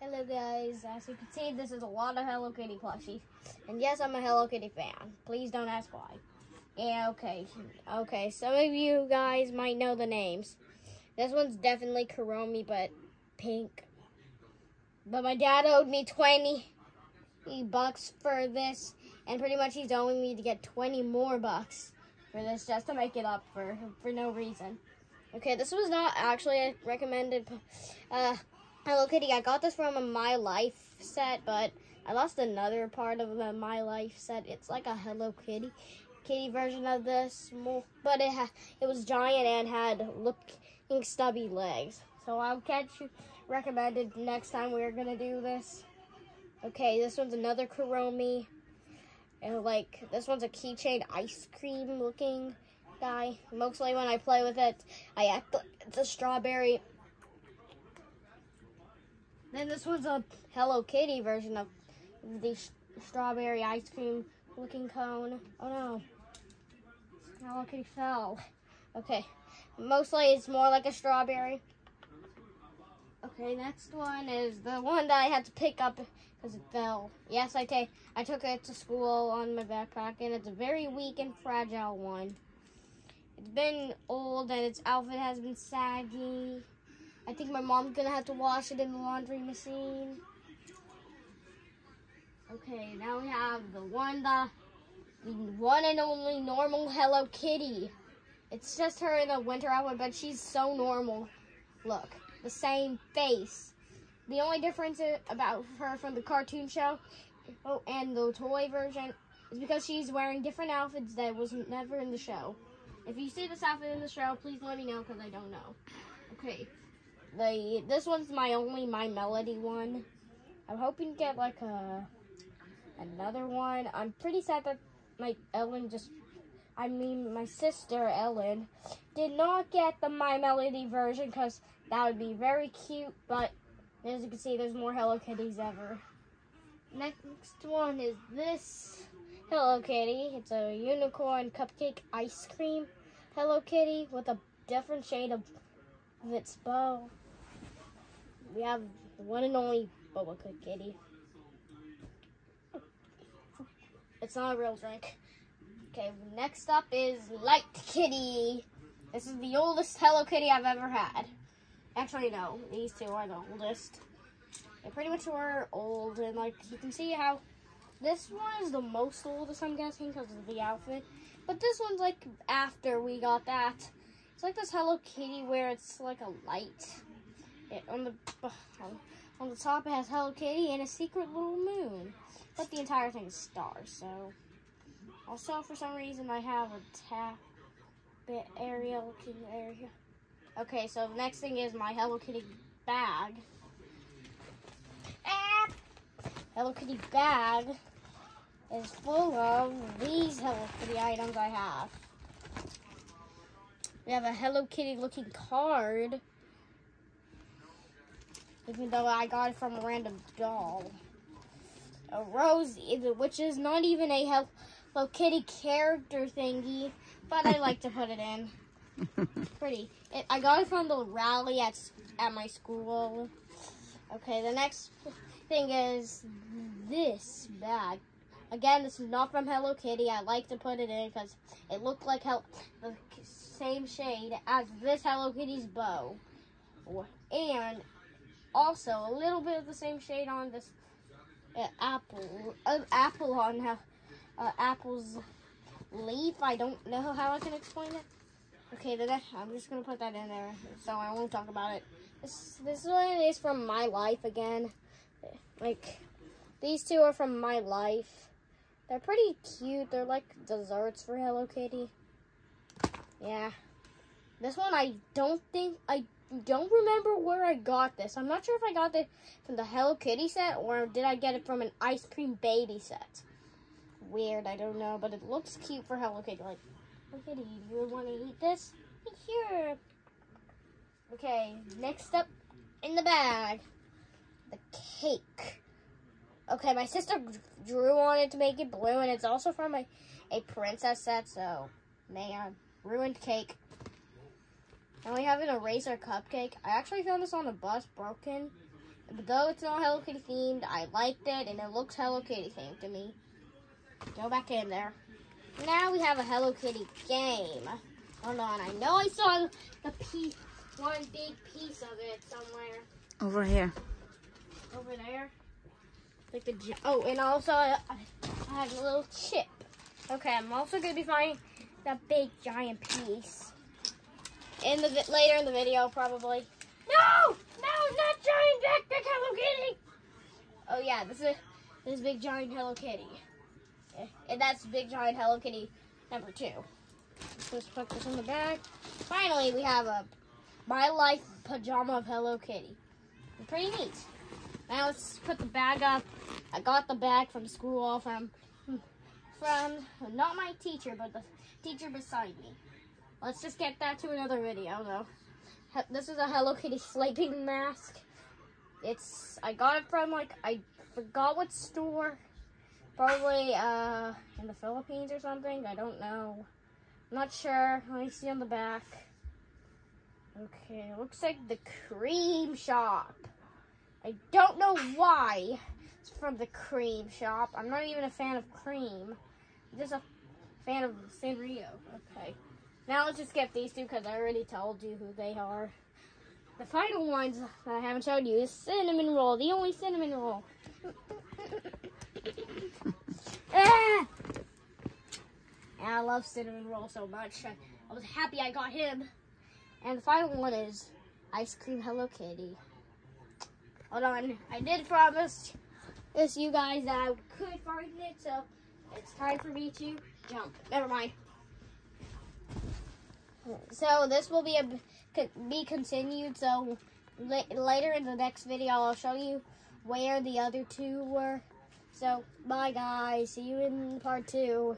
Hello guys, as you can see this is a lot of Hello Kitty plushies. And yes, I'm a Hello Kitty fan. Please don't ask why. Yeah, okay. Okay, some of you guys might know the names. This one's definitely Kuromi, but pink. But my dad owed me 20 bucks for this, and pretty much he's owing me to get 20 more bucks for this just to make it up for, for no reason. Okay, this was not actually a recommended uh, Hello Kitty. I got this from a My Life set, but I lost another part of the My Life set. It's like a Hello Kitty kitty version of this, but it ha it was giant and had looking stubby legs. So I'll catch you recommended next time we're gonna do this. Okay, this one's another Kuromi. And like this one's a keychain ice cream looking guy. Mostly when I play with it, I act like it's a strawberry then this one's a Hello Kitty version of the strawberry ice cream looking cone. Oh no. Hello Kitty fell. Okay. Mostly it's more like a strawberry. Okay, next one is the one that I had to pick up because it fell. Yes, I take I took it to school on my backpack and it's a very weak and fragile one. It's been old and its outfit has been saggy. I think my mom's gonna have to wash it in the laundry machine. Okay, now we have the one, the, the one and only normal Hello Kitty. It's just her in a winter outfit, but she's so normal. Look, the same face. The only difference about her from the cartoon show oh, and the toy version is because she's wearing different outfits that was never in the show. If you see this outfit in the show, please let me know because I don't know. Okay, the this one's my only my melody one. I'm hoping to get like a another one. I'm pretty sad that my Ellen just I mean my sister Ellen did not get the my melody version because that would be very cute, but as you can see there's more Hello Kitties ever. Next one is this Hello Kitty. It's a unicorn cupcake ice cream Hello Kitty with a different shade of, of its bow we have the one and only Boba Kitty. It's not a real drink. Okay, next up is Light Kitty. This is the oldest Hello Kitty I've ever had. Actually, no, these two are the oldest. They pretty much were old, and like you can see how this one is the most oldest, I'm guessing, because of the outfit. But this one's like after we got that. It's like this Hello Kitty where it's like a light. It, on the on the top it has Hello Kitty and a secret little moon. But the entire thing is stars, so also for some reason I have a tap bit area looking area. Okay, so the next thing is my Hello Kitty bag. Ah! Hello Kitty bag is full of these Hello Kitty items I have. We have a Hello Kitty looking card even though I got it from a random doll. A rose, which is not even a Hello Kitty character thingy, but I like to put it in. Pretty. It, I got it from the rally at at my school. Okay, the next thing is this bag. Again, this is not from Hello Kitty. I like to put it in because it looked like Hel the same shade as this Hello Kitty's bow. And also a little bit of the same shade on this uh, apple, uh, apple on uh, uh, apple's leaf. I don't know how I can explain it. Okay, then I'm just gonna put that in there, so I won't talk about it. This this one is from my life again. Like these two are from my life. They're pretty cute. They're like desserts for Hello Kitty. Yeah. This one I don't think I don't remember where I got this. I'm not sure if I got it from the Hello Kitty set or did I get it from an ice cream baby set. Weird, I don't know, but it looks cute for Hello Kitty. Like, Hello Kitty, you want to eat this? Here. Okay, next up in the bag, the cake. Okay, my sister drew on it to make it blue, and it's also from a, a princess set, so, man, ruined cake. And we have an eraser cupcake. I actually found this on the bus broken. But though it's not Hello Kitty themed, I liked it and it looks Hello Kitty themed to me. Go back in there. Now we have a Hello Kitty game. Hold on, I know I saw the piece, one big piece of it somewhere Over here. over there. Like the oh, and also I, I have a little chip. Okay, I'm also gonna be finding that big giant piece in the later in the video probably. No, no, not giant backpack Hello Kitty. Oh yeah, this is this is big giant Hello Kitty, Eh, and that's big giant Hello Kitty number two. Let's put this in the bag. Finally, we have a my life pajama of Hello Kitty. Pretty neat. Now let's put the bag up. I got the bag from school from from not my teacher, but the teacher beside me. Let's just get that to another video though. This is a Hello Kitty sleeping mask. It's I got it from like I forgot what store. Probably uh in the Philippines or something. I don't know. I'm not sure. Let me see on the back. Okay, looks like the cream shop. I don't know why it's from the cream shop. I'm not even a fan of cream. I'm just a fan of Sanrio. Okay. Now let's just get these two because I already told you who they are. The final ones that I haven't showed you is cinnamon roll, the only cinnamon roll. ah! And I love cinnamon roll so much. I, I was happy I got him. And the final one is ice cream Hello Kitty. Hold on. I did promise this you guys that I could find it, so it's time for me to jump. Never mind. So this will be a be continued. So la- later in the next video, I'll show you where the other two were. So bye guys. See you in part two.